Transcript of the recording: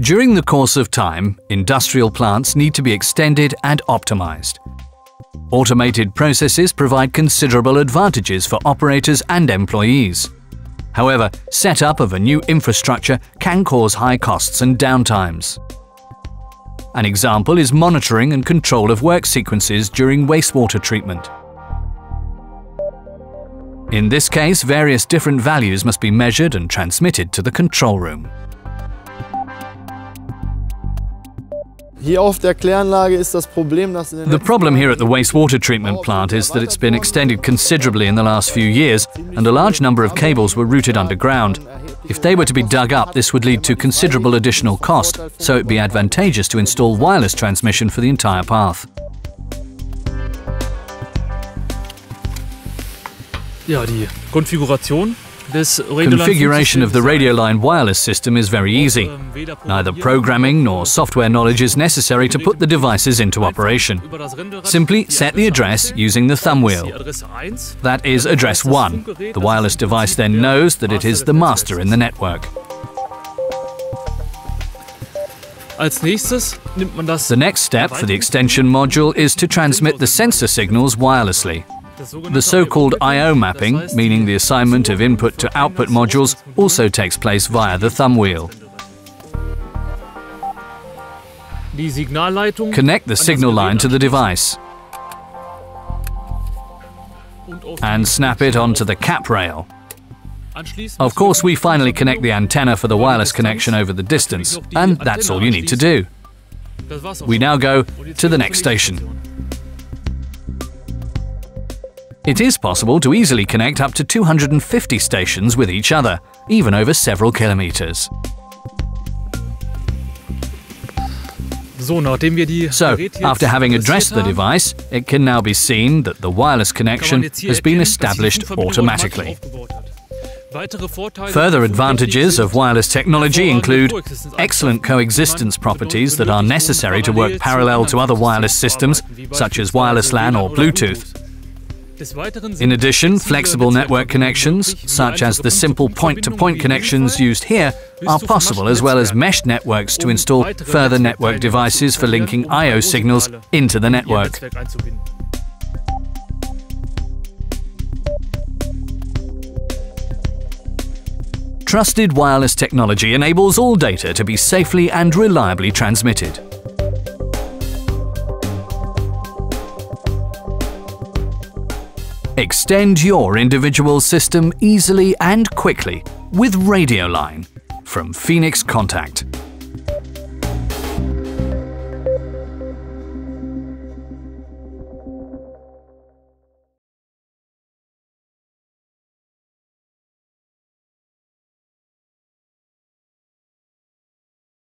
During the course of time, industrial plants need to be extended and optimized. Automated processes provide considerable advantages for operators and employees. However, setup of a new infrastructure can cause high costs and downtimes. An example is monitoring and control of work sequences during wastewater treatment. In this case, various different values must be measured and transmitted to the control room. The problem here at the wastewater treatment plant is that it's been extended considerably in the last few years and a large number of cables were routed underground. If they were to be dug up, this would lead to considerable additional cost, so it'd be advantageous to install wireless transmission for the entire path. Ja, die Konfiguration Configuration of the Radioline wireless system is very easy. Neither programming nor software knowledge is necessary to put the devices into operation. Simply set the address using the thumb wheel. That is address 1. The wireless device then knows that it is the master in the network. The next step for the extension module is to transmit the sensor signals wirelessly. The so-called I.O. mapping, meaning the assignment of input to output modules, also takes place via the thumb wheel. Connect the signal line to the device and snap it onto the cap rail. Of course, we finally connect the antenna for the wireless connection over the distance, and that's all you need to do. We now go to the next station. It is possible to easily connect up to 250 stations with each other, even over several kilometers. So, after having addressed the device, it can now be seen that the wireless connection has been established automatically. Further advantages of wireless technology include excellent coexistence properties that are necessary to work parallel to other wireless systems, such as wireless LAN or Bluetooth, in addition, flexible network connections, such as the simple point-to-point -point connections used here, are possible as well as mesh networks to install further network devices for linking I.O. signals into the network. Trusted wireless technology enables all data to be safely and reliably transmitted. Extend your individual system easily and quickly with Radioline from Phoenix Contact.